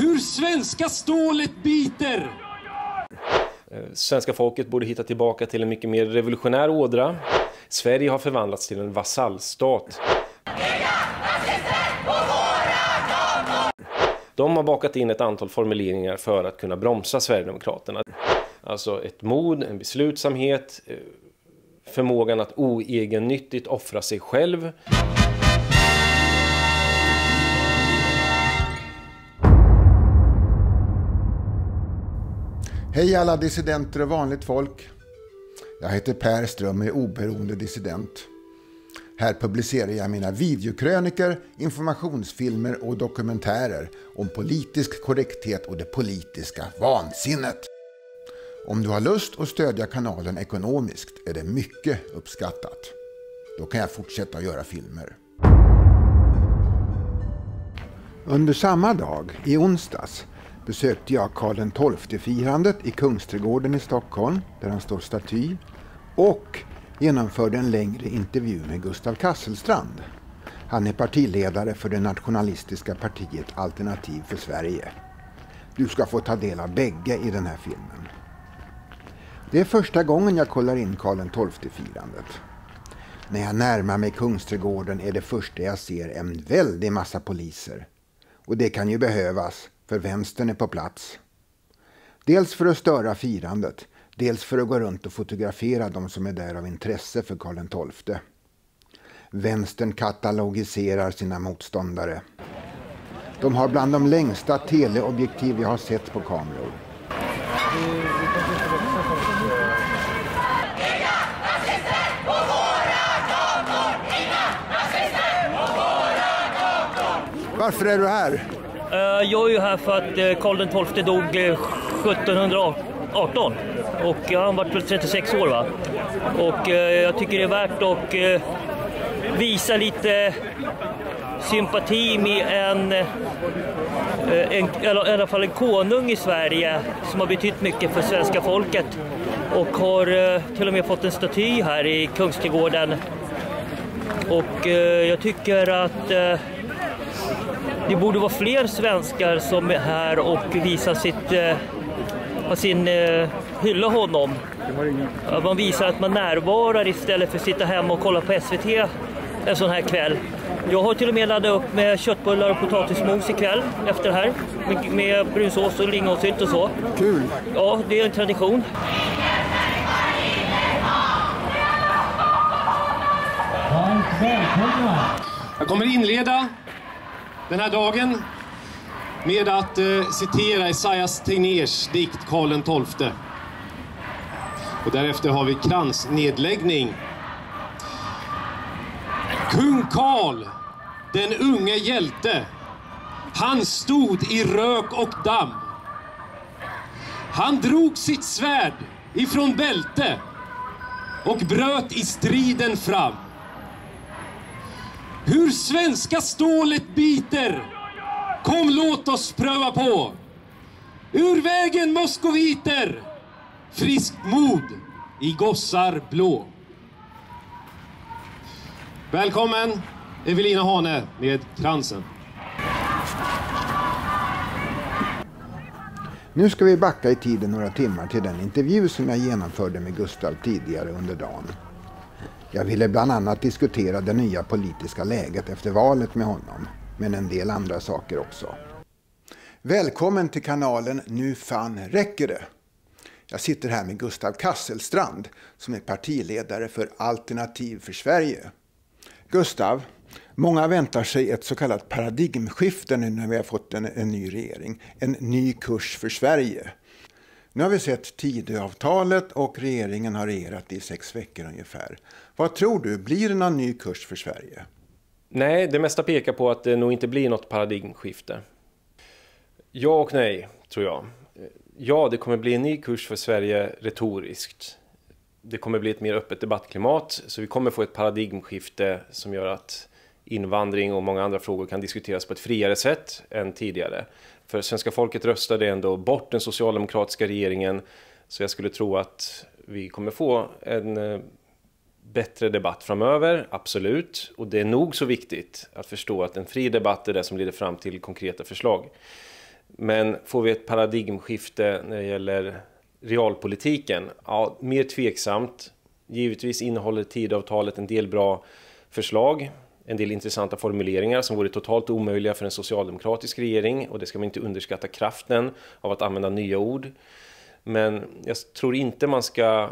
Hur svenska stålet biter! Eh, svenska folket borde hitta tillbaka till en mycket mer revolutionär ådra. Sverige har förvandlats till en vasallstat. De har bakat in ett antal formuleringar för att kunna bromsa Sverigedemokraterna. Alltså ett mod, en beslutsamhet, eh, förmågan att oegennyttigt offra sig själv. Hej alla dissidenter och vanligt folk. Jag heter Per Ström och är oberoende dissident. Här publicerar jag mina videokröniker, informationsfilmer och dokumentärer om politisk korrekthet och det politiska vansinnet. Om du har lust att stödja kanalen ekonomiskt är det mycket uppskattat. Då kan jag fortsätta att göra filmer. Under samma dag, i onsdags, besökte jag Karl XII-firandet i Kungsträdgården i Stockholm, där han står staty, och genomförde en längre intervju med Gustav Kasselstrand. Han är partiledare för det nationalistiska partiet Alternativ för Sverige. Du ska få ta del av bägge i den här filmen. Det är första gången jag kollar in Karl XII-firandet. När jag närmar mig Kungsträdgården är det första jag ser en väldig massa poliser. Och det kan ju behövas, för vänstern är på plats. Dels för att störa firandet, dels för att gå runt och fotografera de som är där av intresse för Karl XII. Vänstern katalogiserar sina motståndare. De har bland de längsta teleobjektiv jag har sett på kameror. Varför är du här? Eh, jag är ju här för att eh, Karl XII dog eh, 1718 och han var väl 36 år va. Och jag tycker det är värt att visa lite sympati med en, en, eller i alla fall en konung i Sverige som har betytt mycket för svenska folket och har till och med fått en staty här i Kungsträdgården. Och jag tycker att det borde vara fler svenskar som är här och visar sitt, eh, sin eh, hylla honom. Man visar att man närvarar istället för att sitta hemma och kolla på SVT en sån här kväll. Jag har till och med laddat upp med köttbullar och potatismos ikväll efter det här. Med, med brunsås och lingonsylt och så. Kul! Ja, det är en tradition. Jag kommer inleda den här dagen med att eh, citera Esaias Tegnérs dikt Karl XII. Och därefter har vi kransnedläggning. Kung Karl, den unge hjälte, han stod i rök och damm. Han drog sitt svärd ifrån bälte och bröt i striden fram. Hur svenska stålet biter! Kom låt oss pröva på! Ur vägen moskoviter! Friskt mod i gossar blå. Välkommen Evelina Hane med kransen. Nu ska vi backa i tiden några timmar till den intervju som jag genomförde med Gustav tidigare under dagen. Jag ville bland annat diskutera det nya politiska läget efter valet med honom, men en del andra saker också. Välkommen till kanalen Nu fan räcker det! Jag sitter här med Gustav Kasselstrand som är partiledare för Alternativ för Sverige. Gustav, många väntar sig ett så kallat paradigmskifte nu när vi har fått en, en ny regering. En ny kurs för Sverige. Nu har vi sett Tidöavtalet och regeringen har regerat i sex veckor ungefär. Vad tror du, blir det någon ny kurs för Sverige? Nej, det mesta pekar på att det nog inte blir något paradigmskifte. Ja och nej, tror jag. Ja, det kommer bli en ny kurs för Sverige retoriskt. Det kommer bli ett mer öppet debattklimat, så vi kommer få ett paradigmskifte som gör att invandring och många andra frågor kan diskuteras på ett friare sätt än tidigare. För svenska folket röstade ändå bort den socialdemokratiska regeringen, så jag skulle tro att vi kommer få en eh, bättre debatt framöver, absolut. Och det är nog så viktigt att förstå att en fri debatt är det som leder fram till konkreta förslag. Men får vi ett paradigmskifte när det gäller realpolitiken? Ja, mer tveksamt. Givetvis innehåller tidavtalet en del bra förslag, en del intressanta formuleringar som vore totalt omöjliga för en socialdemokratisk regering och det ska man inte underskatta kraften av att använda nya ord. Men jag tror inte man ska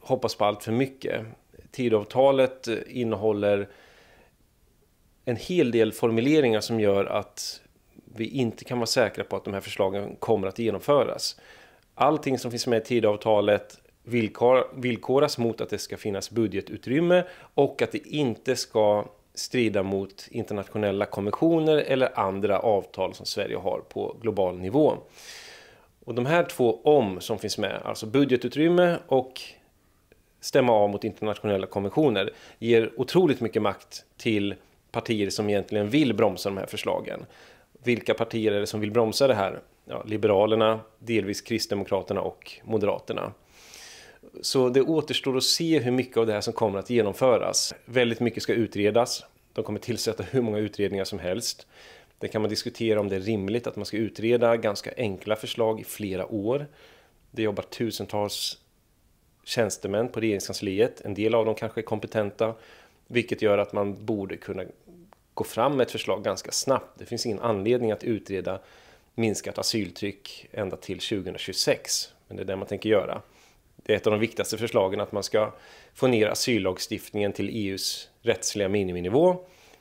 hoppas på allt för mycket. Tidavtalet eh, innehåller en hel del formuleringar som gör att vi inte kan vara säkra på att de här förslagen kommer att genomföras. Allting som finns med i tidavtalet villkor, villkoras mot att det ska finnas budgetutrymme och att det inte ska strida mot internationella konventioner eller andra avtal som Sverige har på global nivå. Och de här två om som finns med, alltså budgetutrymme och stämma av mot internationella konventioner, ger otroligt mycket makt till partier som egentligen vill bromsa de här förslagen. Vilka partier är det som vill bromsa det här? Ja, Liberalerna, delvis Kristdemokraterna och Moderaterna. Så det återstår att se hur mycket av det här som kommer att genomföras. Väldigt mycket ska utredas. De kommer tillsätta hur många utredningar som helst. Det kan man diskutera om det är rimligt att man ska utreda ganska enkla förslag i flera år. Det jobbar tusentals tjänstemän på regeringskansliet. En del av dem kanske är kompetenta, vilket gör att man borde kunna gå fram med ett förslag ganska snabbt. Det finns ingen anledning att utreda minskat asyltryck ända till 2026, men det är det man tänker göra. Det är ett av de viktigaste förslagen att man ska få ner asyllagstiftningen till EUs rättsliga miniminivå.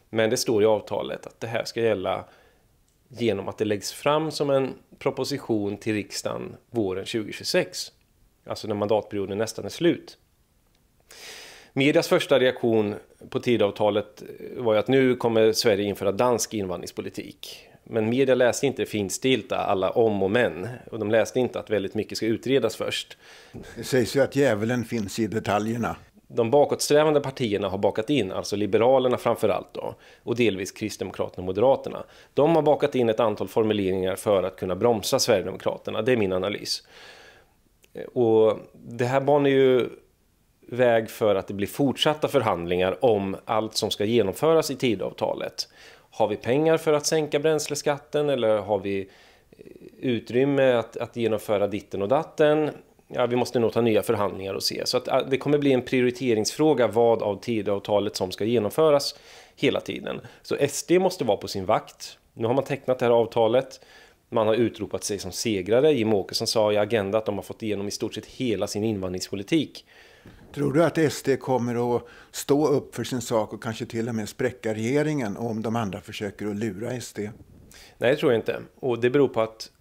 Men det står i avtalet att det här ska gälla genom att det läggs fram som en proposition till riksdagen våren 2026. Alltså när mandatperioden nästan är slut. Medias första reaktion på tidavtalet var ju att nu kommer Sverige införa dansk invandringspolitik. Men media läste inte det finstilta, alla om och men. Och de läste inte att väldigt mycket ska utredas först. Det sägs ju att djävulen finns i detaljerna. De bakåtsträvande partierna har bakat in, alltså Liberalerna framför allt då, och delvis Kristdemokraterna och Moderaterna. De har bakat in ett antal formuleringar för att kunna bromsa Sverigedemokraterna, det är min analys. Eh, och det här banar ju väg för att det blir fortsatta förhandlingar om allt som ska genomföras i tidavtalet. Har vi pengar för att sänka bränsleskatten eller har vi eh, utrymme att, att genomföra ditten och datten? Ja, vi måste nog ta nya förhandlingar och se. Så att, det kommer bli en prioriteringsfråga vad av tidavtalet som ska genomföras hela tiden. Så SD måste vara på sin vakt. Nu har man tecknat det här avtalet. Man har utropat sig som segrare. Jimmie Åkesson sa i Agenda att de har fått igenom i stort sett hela sin invandringspolitik. Tror du att SD kommer att stå upp för sin sak och kanske till och med spräcka regeringen om de andra försöker att lura SD? Nej, det tror jag inte. Och det beror på att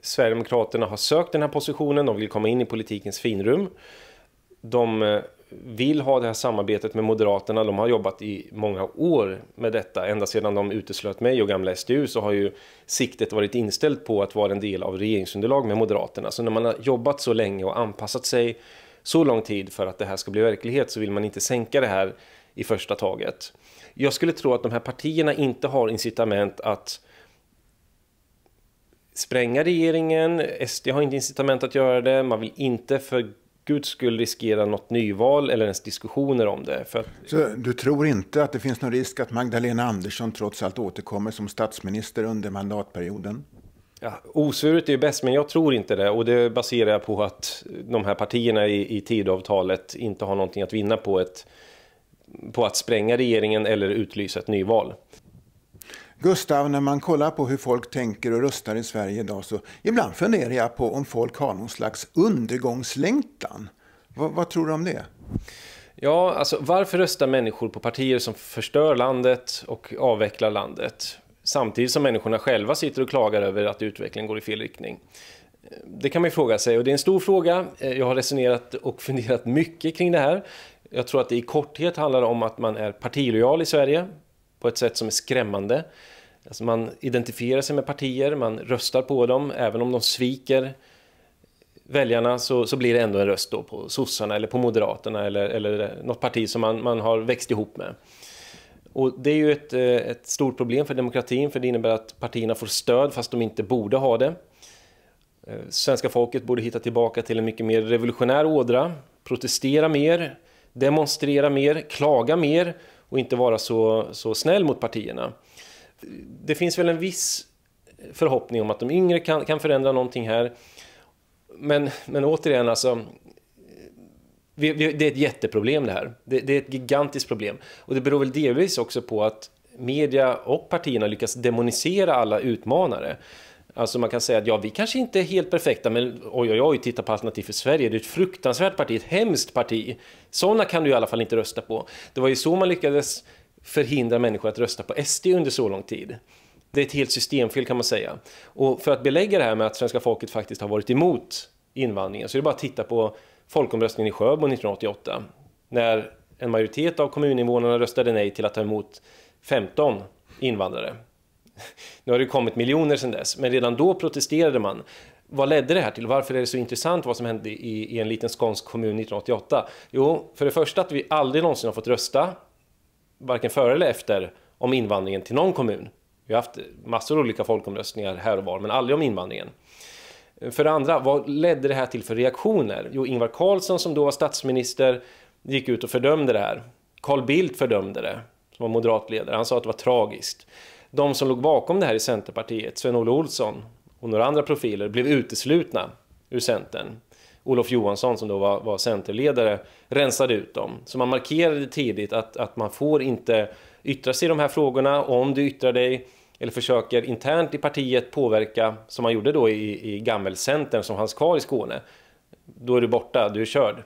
Sverigedemokraterna har sökt den här positionen. De vill komma in i politikens finrum. De eh, vill ha det här samarbetet med Moderaterna. De har jobbat i många år med detta. Ända sedan de uteslöt mig och gamla SDU så har ju siktet varit inställt på att vara en del av regeringsunderlag med Moderaterna. Så när man har jobbat så länge och anpassat sig så lång tid för att det här ska bli verklighet så vill man inte sänka det här i första taget. Jag skulle tro att de här partierna inte har incitament att spränga regeringen. SD har inte incitament att göra det. Man vill inte för guds skull riskera något nyval eller ens diskussioner om det. Att... Så du tror inte att det finns någon risk att Magdalena Andersson trots allt återkommer som statsminister under mandatperioden? Ja, osvuret är ju bäst, men jag tror inte det. Och det baserar jag på att de här partierna i, i tidavtalet inte har någonting att vinna på, ett, på att spränga regeringen eller utlysa ett nyval. Gustav, när man kollar på hur folk tänker och röstar i Sverige idag så ibland funderar jag på om folk har någon slags undergångslängtan. vad, vad tror du om det? Ja, alltså varför röstar människor på partier som förstör landet och avvecklar landet? Samtidigt som människorna själva sitter och klagar över att utvecklingen går i fel riktning. Det kan man ju fråga sig och det är en stor fråga. Jag har resonerat och funderat mycket kring det här. Jag tror att det i korthet handlar om att man är partilojal i Sverige på ett sätt som är skrämmande. Alltså man identifierar sig med partier, man röstar på dem, även om de sviker väljarna så, så blir det ändå en röst då på sossarna eller på moderaterna eller, eller något parti som man, man har växt ihop med. Och det är ju ett, eh, ett stort problem för demokratin för det innebär att partierna får stöd fast de inte borde ha det. Eh, svenska folket borde hitta tillbaka till en mycket mer revolutionär ådra, protestera mer, demonstrera mer, klaga mer och inte vara så, så snäll mot partierna. Det finns väl en viss förhoppning om att de yngre kan, kan förändra någonting här. Men, men återigen, alltså, vi, vi, det är ett jätteproblem det här. Det, det, är ett gigantiskt problem. Och det beror väl delvis också på att media och partierna lyckas demonisera alla utmanare. Alltså man kan säga att ja, vi kanske inte är helt perfekta, men oj, oj, oj, titta på Alternativ för Sverige. Det är ett fruktansvärt parti, ett hemskt parti. Sådana kan du i alla fall inte rösta på. Det var ju så man lyckades förhindra människor att rösta på SD under så lång tid. Det är ett helt systemfel kan man säga. Och för att belägga det här med att svenska folket faktiskt har varit emot invandringen så är det bara att titta på folkomröstningen i Sjöbo 1988 när en majoritet av kommuninvånarna röstade nej till att ta emot 15 invandrare. Nu har det kommit miljoner sedan dess, men redan då protesterade man. Vad ledde det här till? Varför är det så intressant vad som hände i, i en liten skånsk kommun 1988? Jo, för det första att vi aldrig någonsin har fått rösta, varken före eller efter, om invandringen till någon kommun. Vi har haft massor av olika folkomröstningar här och var, men aldrig om invandringen. För det andra, vad ledde det här till för reaktioner? Jo, Ingvar Carlsson som då var statsminister gick ut och fördömde det här. Carl Bildt fördömde det, som var moderatledare. Han sa att det var tragiskt. De som låg bakom det här i Centerpartiet, Sven-Olle Olsson och några andra profiler, blev uteslutna ur Centern. Olof Johansson som då var, var Centerledare rensade ut dem. Så man markerade tidigt att, att man får inte yttra sig i de här frågorna. Och om du yttrar dig eller försöker internt i partiet påverka, som man gjorde då i, i Gammelcentern som fanns kvar i Skåne, då är du borta, du är körd.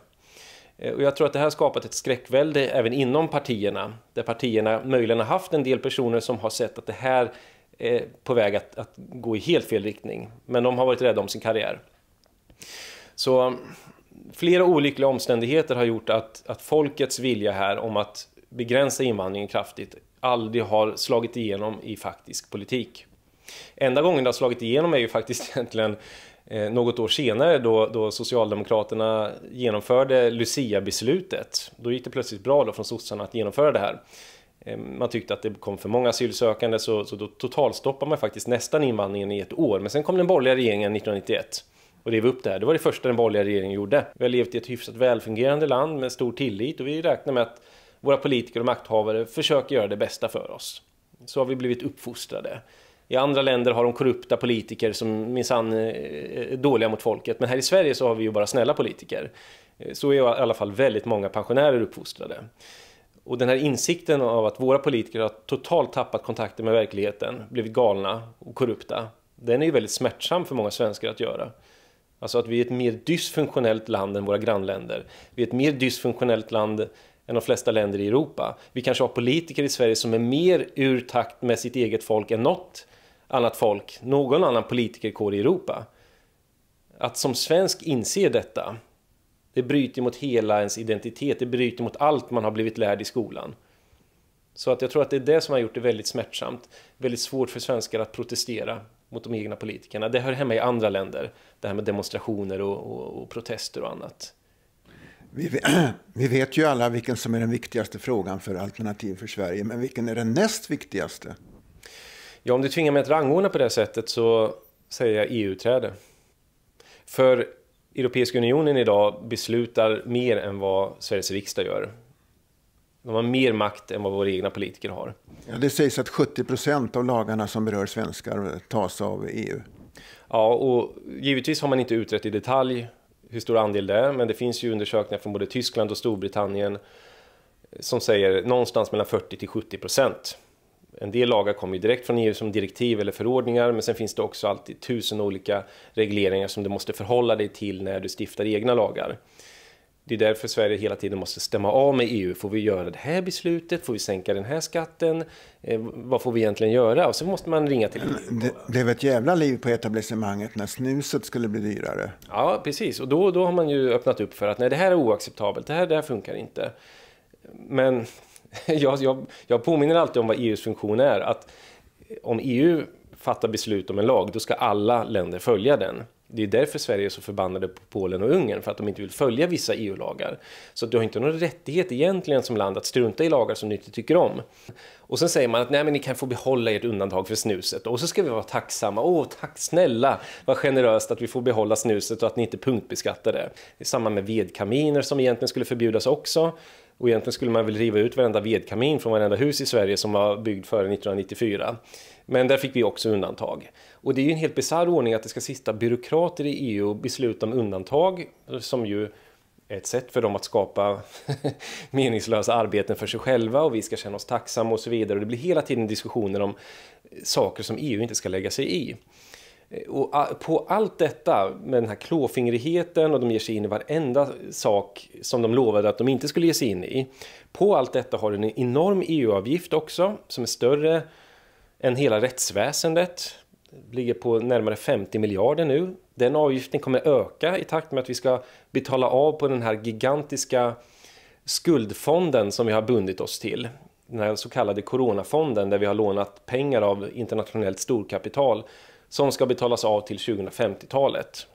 Eh, och jag tror att det här har skapat ett skräckvälde även inom partierna, där partierna möjligen har haft en del personer som har sett att det här är på väg att, att gå i helt fel riktning, men de har varit rädda om sin karriär. Så mm, flera olyckliga omständigheter har gjort att, att folkets vilja här om att begränsa invandringen kraftigt aldrig har slagit igenom i faktisk politik. Enda gången det har slagit igenom är ju faktiskt egentligen Eh, något år senare då, då Socialdemokraterna genomförde Lucia-beslutet. Då gick det plötsligt bra då från sossarna att genomföra det här. Eh, man tyckte att det kom för många asylsökande så, så då totalstoppade man faktiskt nästan invandringen i ett år. Men sen kom den borgerliga regeringen 1991 och rev upp det här. Det var det första den borgerliga regeringen gjorde. Vi har levt i ett hyfsat välfungerande land med stor tillit och vi räknar med att våra politiker och makthavare försöker göra det bästa för oss. Så har vi blivit uppfostrade. I andra länder har de korrupta politiker som minsann eh, är dåliga mot folket. Men här i Sverige så har vi ju bara snälla politiker. Eh, så är i alla fall väldigt många pensionärer uppfostrade. Och den här insikten av att våra politiker har totalt tappat kontakten med verkligheten, blivit galna och korrupta, den är ju väldigt smärtsam för många svenskar att göra. Alltså att vi är ett mer dysfunktionellt land än våra grannländer. Vi är ett mer dysfunktionellt land än de flesta länder i Europa. Vi kanske har politiker i Sverige som är mer ur takt med sitt eget folk än något annat folk, någon annan politikerkår i Europa. Att som svensk inse detta, det bryter mot hela ens identitet, det bryter mot allt man har blivit lärd i skolan. Så att jag tror att det är det som har gjort det väldigt smärtsamt, väldigt svårt för svenskar att protestera mot de egna politikerna. Det hör hemma i andra länder, det här med demonstrationer och, och, och protester och annat. Vi, vi vet ju alla vilken som är den viktigaste frågan för Alternativ för Sverige, men vilken är den näst viktigaste? Ja, om du tvingar mig att rangordna på det sättet så säger jag EU-träde. För Europeiska unionen idag beslutar mer än vad Sveriges riksdag gör. De har mer makt än vad våra egna politiker har. Ja, det sägs att 70 procent av lagarna som berör svenskar tas av EU. Ja, och givetvis har man inte utrett i detalj hur stor andel det är, men det finns ju undersökningar från både Tyskland och Storbritannien som säger någonstans mellan 40 till 70 procent. En del lagar kommer ju direkt från EU som direktiv eller förordningar, men sen finns det också alltid tusen olika regleringar som du måste förhålla dig till när du stiftar egna lagar. Det är därför Sverige hela tiden måste stämma av med EU. Får vi göra det här beslutet? Får vi sänka den här skatten? Eh, vad får vi egentligen göra? Och så måste man ringa till EU. Det blev ett jävla liv på etablissemanget när snuset skulle bli dyrare. Ja, precis. Och då, då har man ju öppnat upp för att nej, det här är oacceptabelt. Det här, det här funkar inte. Men jag, jag, jag påminner alltid om vad EUs funktion är. Att om EU fattar beslut om en lag, då ska alla länder följa den. Det är därför Sverige är så förbannade på Polen och Ungern, för att de inte vill följa vissa EU-lagar. Så du har inte någon rättighet egentligen som land att strunta i lagar som du inte tycker om. Och sen säger man att nej men ni kan få behålla ert undantag för snuset och så ska vi vara tacksamma. Åh tack snälla, vad generöst att vi får behålla snuset och att ni inte punktbeskattar det. Det är samma med vedkaminer som egentligen skulle förbjudas också. Och egentligen skulle man väl riva ut varenda vedkamin från varenda hus i Sverige som var byggd före 1994. Men där fick vi också undantag. Och det är ju en helt bisarr ordning att det ska sitta byråkrater i EU och besluta om undantag som ju är ett sätt för dem att skapa meningslösa arbeten för sig själva och vi ska känna oss tacksamma och så vidare. Och det blir hela tiden diskussioner om saker som EU inte ska lägga sig i. Eh, och ah, på allt detta med den här klåfingrigheten och de ger sig in i varenda sak som de lovade att de inte skulle ge sig in i. På allt detta har du en enorm EU-avgift också som är större än hela rättsväsendet. Det Ligger på närmare 50 miljarder nu. Den avgiften kommer öka i takt med att vi ska betala av på den här gigantiska skuldfonden som vi har bundit oss till. Den här så kallade coronafonden där vi har lånat pengar av internationellt storkapital som ska betalas av till 2050-talet.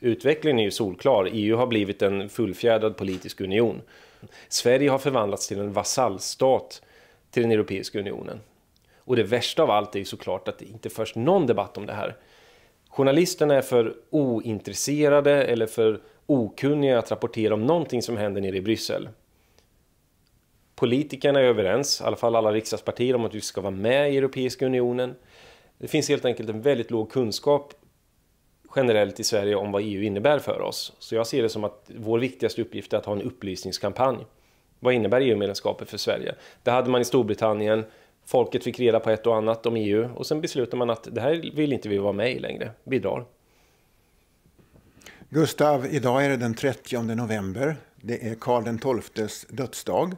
Utvecklingen är ju solklar. EU har blivit en fullfjädrad politisk union. Sverige har förvandlats till en vasallstat till den Europeiska unionen. Och det värsta av allt är ju såklart att det inte förs någon debatt om det här. Journalisterna är för ointresserade eller för okunniga att rapportera om någonting som händer nere i Bryssel. Politikerna är överens, i alla fall alla riksdagspartier, om att vi ska vara med i Europeiska unionen. Det finns helt enkelt en väldigt låg kunskap generellt i Sverige om vad EU innebär för oss. Så jag ser det som att vår viktigaste uppgift är att ha en upplysningskampanj. Vad innebär EU-medlemskapet för Sverige? Det hade man i Storbritannien. Folket fick reda på ett och annat om EU och sen beslutade man att det här vill inte vi vara med i längre. Vi drar. Gustav, idag är det den 30 november. Det är Karl XIIs dödsdag.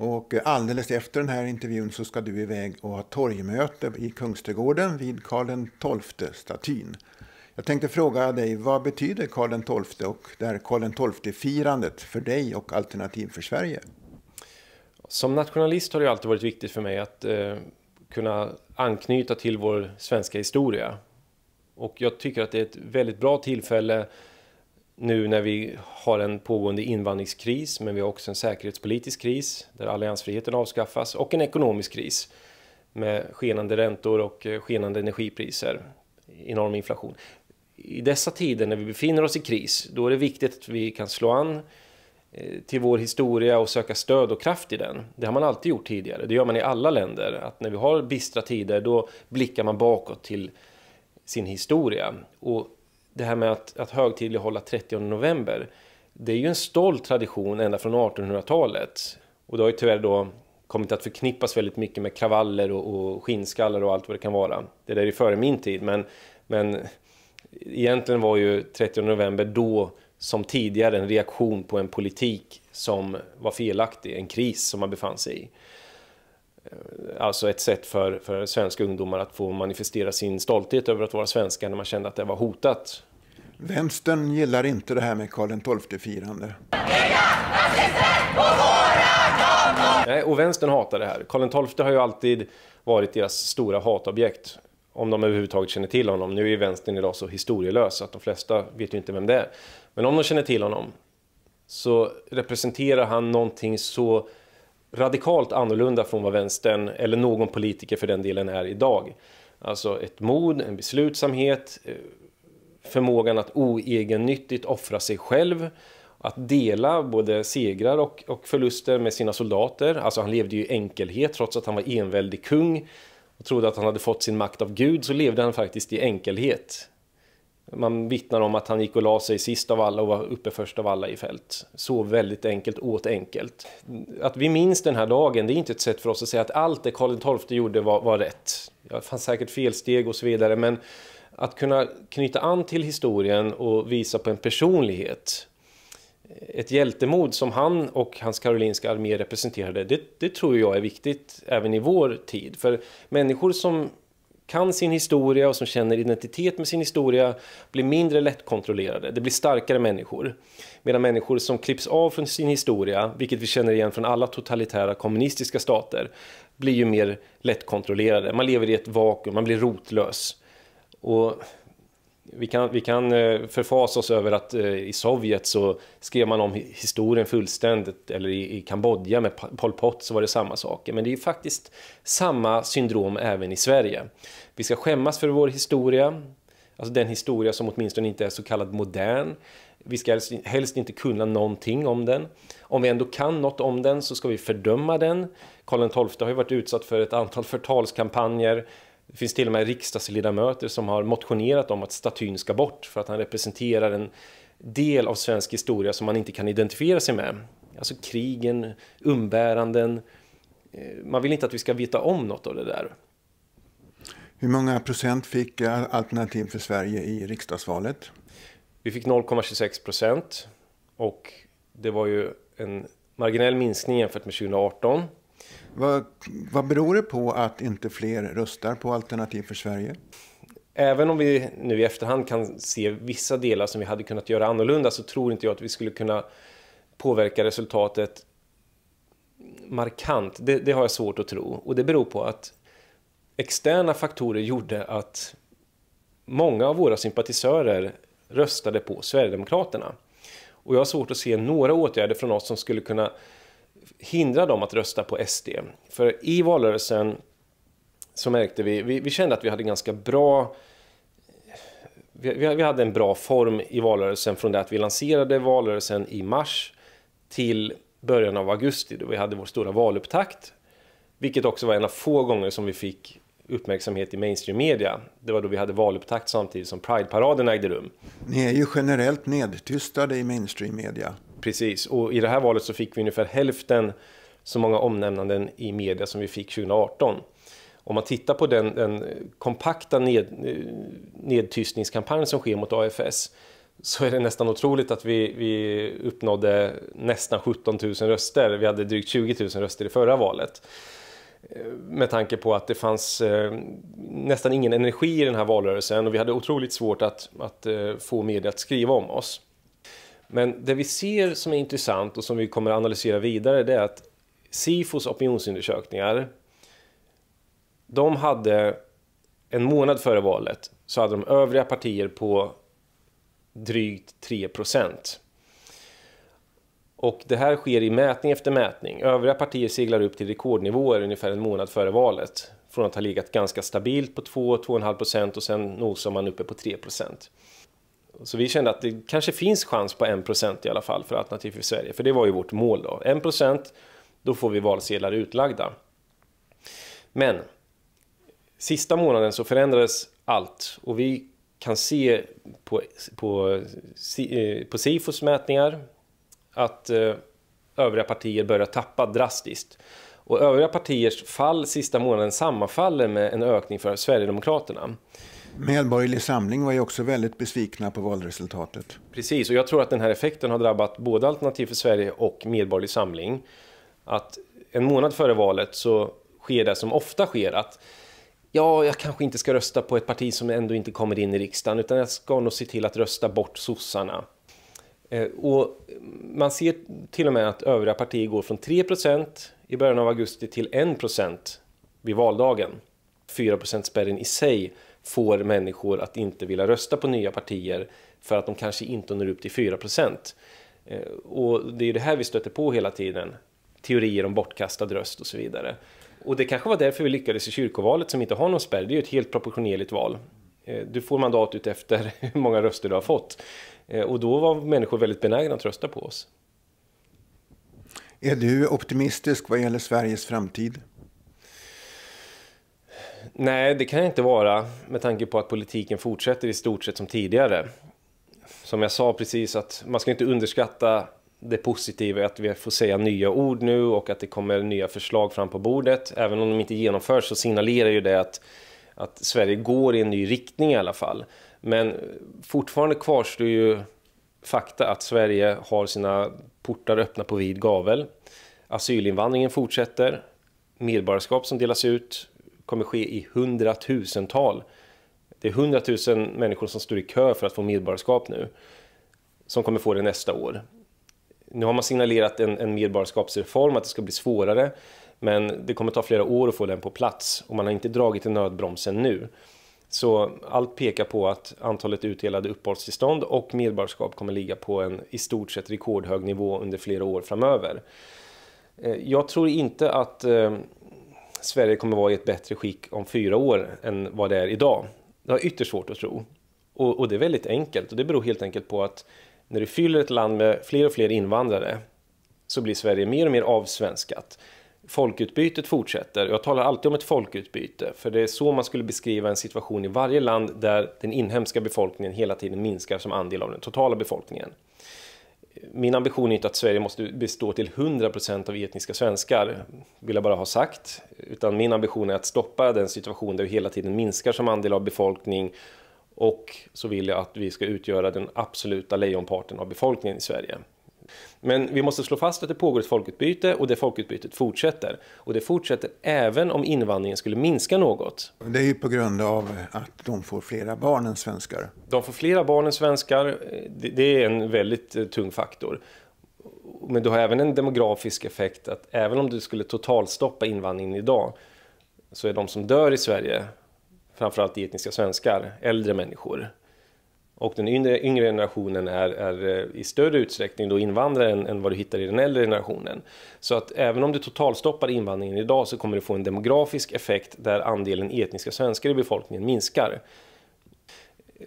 Och alldeles efter den här intervjun så ska du iväg och ha torgmöte i Kungsträdgården vid Karl XII-statyn. Jag tänkte fråga dig, vad betyder Karl XII och det här Karl XII-firandet för dig och Alternativ för Sverige? Som nationalist har det alltid varit viktigt för mig att eh, kunna anknyta till vår svenska historia. Och jag tycker att det är ett väldigt bra tillfälle nu när vi har en pågående invandringskris men vi har också en säkerhetspolitisk kris där alliansfriheten avskaffas och en ekonomisk kris med skenande räntor och eh, skenande energipriser, enorm inflation. I dessa tider när vi befinner oss i kris, då är det viktigt att vi kan slå an eh, till vår historia och söka stöd och kraft i den. Det har man alltid gjort tidigare. Det gör man i alla länder. Att när vi har bistra tider, då blickar man bakåt till sin historia. Och det här med att, att högtidlighålla 30 november, det är ju en stolt tradition ända från 1800-talet. Och det har ju tyvärr då kommit att förknippas väldigt mycket med kravaller och, och skinnskallar och allt vad det kan vara. Det där är före min tid, men, men egentligen var ju 30 november då som tidigare en reaktion på en politik som var felaktig, en kris som man befann sig i. Alltså ett sätt för, för svenska ungdomar att få manifestera sin stolthet över att vara svenska när man kände att det var hotat. Vänstern gillar inte det här med Karl XII-firande. Nej, och vänstern hatar det här. Karl XII har ju alltid varit deras stora hatobjekt. Om de överhuvudtaget känner till honom. Nu är ju vänstern idag så historielös att de flesta vet ju inte vem det är. Men om de känner till honom så representerar han någonting så radikalt annorlunda från vad vänstern eller någon politiker för den delen är idag. Alltså ett mod, en beslutsamhet, eh, förmågan att oegennyttigt offra sig själv, att dela både segrar och, och förluster med sina soldater. Alltså han levde ju i enkelhet trots att han var enväldig kung och trodde att han hade fått sin makt av Gud så levde han faktiskt i enkelhet. Man vittnar om att han gick och la sig sist av alla och var uppe först av alla i fält. Så väldigt enkelt, åt enkelt. Att vi minns den här dagen, det är inte ett sätt för oss att säga att allt det Karl XII gjorde var, var rätt. Det fanns säkert felsteg och så vidare, men att kunna knyta an till historien och visa på en personlighet ett hjältemod som han och hans karolinska armé representerade, det, det, tror jag är viktigt även i vår tid. För människor som kan sin historia och som känner identitet med sin historia blir mindre lättkontrollerade. Det blir starkare människor. Medan människor som klipps av från sin historia, vilket vi känner igen från alla totalitära kommunistiska stater, blir ju mer lättkontrollerade. Man lever i ett vakuum, man blir rotlös. Och vi kan, vi kan eh, förfasa oss över att eh, i Sovjet så skrev man om historien fullständigt eller i, i Kambodja med Pol Pot så var det samma saker. Men det är faktiskt samma syndrom även i Sverige. Vi ska skämmas för vår historia, alltså den historia som åtminstone inte är så kallad modern. Vi ska helst inte kunna någonting om den. Om vi ändå kan något om den så ska vi fördöma den. Karl XII har ju varit utsatt för ett antal förtalskampanjer det finns till och med riksdagsledamöter som har motionerat om att statyn ska bort för att han representerar en del av svensk historia som man inte kan identifiera sig med. Alltså krigen, umbäranden. Eh, man vill inte att vi ska veta om något av det där. Hur många procent fick Alternativ för Sverige i riksdagsvalet? Vi fick 0,26 procent och det var ju en marginell minskning jämfört med 2018. Vad, vad beror det på att inte fler röstar på Alternativ för Sverige? Även om vi nu i efterhand kan se vissa delar som vi hade kunnat göra annorlunda så tror inte jag att vi skulle kunna påverka resultatet markant. Det, det har jag svårt att tro och det beror på att externa faktorer gjorde att många av våra sympatisörer röstade på Sverigedemokraterna. Och jag har svårt att se några åtgärder från oss som skulle kunna hindra dem att rösta på SD. För i valrörelsen så märkte vi, vi, vi kände att vi hade ganska bra vi, vi hade en bra form i valrörelsen från det att vi lanserade valrörelsen i mars till början av augusti då vi hade vår stora valupptakt. Vilket också var en av få gånger som vi fick uppmärksamhet i mainstream media. Det var då vi hade valupptakt samtidigt som Pride-paraden ägde rum. Ni är ju generellt nedtystade i mainstream media. Precis, och i det här valet så fick vi ungefär hälften så många omnämnanden i media som vi fick 2018. Om man tittar på den, den kompakta ned, nedtystningskampanj som sker mot AFS så är det nästan otroligt att vi, vi uppnådde nästan 17 000 röster. Vi hade drygt 20 000 röster i förra valet. Eh, med tanke på att det fanns eh, nästan ingen energi i den här valrörelsen och vi hade otroligt svårt att, att eh, få media att skriva om oss. Men det vi ser som är intressant och som vi kommer att analysera vidare det är att Sifos opinionsundersökningar de hade en månad före valet så hade de övriga partier på drygt 3 Och det här sker i mätning efter mätning. Övriga partier seglar upp till rekordnivåer ungefär en månad före valet. Från att ha legat ganska stabilt på 2, 2,5 procent och sen nosar man uppe på 3 procent. Så vi kände att det kanske finns chans på 1% i alla fall för Alternativ för Sverige. För det var ju vårt mål då. 1% då får vi valsedlar utlagda. Men sista månaden så förändrades allt och vi kan se på, på, eh, på Sifos mätningar att eh, övriga partier börjar tappa drastiskt. Och övriga partiers fall sista månaden sammanfaller med en ökning för Sverigedemokraterna. Medborgerlig Samling var ju också väldigt besvikna på valresultatet. Precis, och jag tror att den här effekten har drabbat både Alternativ för Sverige och Medborgerlig Samling. Att en månad före valet så sker det som ofta sker att ja, jag kanske inte ska rösta på ett parti som ändå inte kommer in i riksdagen utan jag ska nog se till att rösta bort sossarna. Eh, och man ser till och med att övriga partier går från 3 i början av augusti till 1 vid valdagen. 4% spärren i sig får människor att inte vilja rösta på nya partier för att de kanske inte når upp till 4%. Eh, och det är det här vi stöter på hela tiden. Teorier om bortkastad röst och så vidare. Och det kanske var därför vi lyckades i kyrkovalet som inte har någon spärr. Det är ju ett helt proportionerligt val. Eh, du får mandat ut efter hur många röster du har fått. Eh, och då var människor väldigt benägna att rösta på oss. Är du optimistisk vad gäller Sveriges framtid? Nej, det kan jag inte vara med tanke på att politiken fortsätter i stort sett som tidigare. Som jag sa precis att man ska inte underskatta det positiva är att vi får säga nya ord nu och att det kommer nya förslag fram på bordet. Även om de inte genomförs så signalerar ju det att, att Sverige går i en ny riktning i alla fall. Men fortfarande kvarstår ju fakta att Sverige har sina portar öppna på vid gavel. Asylinvandringen fortsätter. Medborgarskap som delas ut kommer ske i hundratusental. Det är hundratusen människor som står i kö för att få medborgarskap nu. Som kommer få det nästa år. Nu har man signalerat en, en medborgarskapsreform, att det ska bli svårare. Men det kommer ta flera år att få den på plats och man har inte dragit i nödbromsen nu. Så allt pekar på att antalet utdelade uppehållstillstånd och medborgarskap kommer ligga på en i stort sett rekordhög nivå under flera år framöver. Eh, jag tror inte att eh, Sverige kommer vara i ett bättre skick om fyra år än vad det är idag. Det har ytterst svårt att tro. Och, och det är väldigt enkelt och det beror helt enkelt på att när du fyller ett land med fler och fler invandrare så blir Sverige mer och mer avsvenskat folkutbytet fortsätter. Jag talar alltid om ett folkutbyte, för det är så man skulle beskriva en situation i varje land där den inhemska befolkningen hela tiden minskar som andel av den totala befolkningen. Min ambition är inte att Sverige måste bestå till 100% av etniska svenskar, vill jag bara ha sagt. Utan min ambition är att stoppa den situation där vi hela tiden minskar som andel av befolkning och så vill jag att vi ska utgöra den absoluta lejonparten av befolkningen i Sverige. Men vi måste slå fast att det pågår ett folkutbyte och det folkutbytet fortsätter. Och det fortsätter även om invandringen skulle minska något. Det är ju på grund av att de får flera barn än svenskar. De får flera barn än svenskar. Det är en väldigt eh, tung faktor. Men du har även en demografisk effekt att även om du skulle totalstoppa invandringen idag så är de som dör i Sverige framförallt etniska svenskar, äldre människor. Och den yngre, yngre generationen är, är, eh, i större utsträckning då invandrare än, än, vad du hittar i den äldre generationen. Så att även om du totalstoppar invandringen idag så kommer du få en demografisk effekt där andelen etniska svenskar i befolkningen minskar.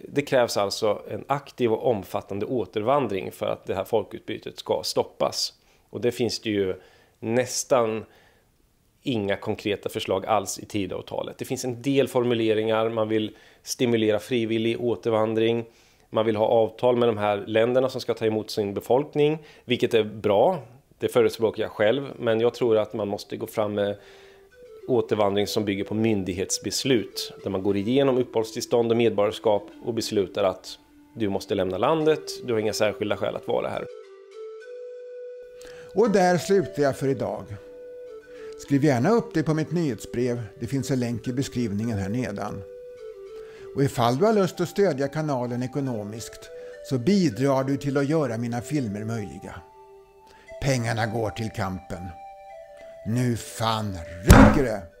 Det krävs alltså en aktiv och omfattande återvandring för att det här folkutbytet ska stoppas. Och det finns det ju nästan inga konkreta förslag alls i Tidöavtalet. Det finns en del formuleringar, man vill stimulera frivillig återvandring, man vill ha avtal med de här länderna som ska ta emot sin befolkning, vilket är bra. Det förespråkar jag själv, men jag tror att man måste gå fram med återvandring som bygger på myndighetsbeslut där man går igenom uppehållstillstånd och medborgarskap och beslutar att du måste lämna landet, du har inga särskilda skäl att vara här. Och där slutar jag för idag. Skriv gärna upp dig på mitt nyhetsbrev. Det finns en länk i beskrivningen här nedan. Och ifall du har lust att stödja kanalen ekonomiskt så bidrar du till att göra mina filmer möjliga. Pengarna går till kampen. Nu fan räcker det!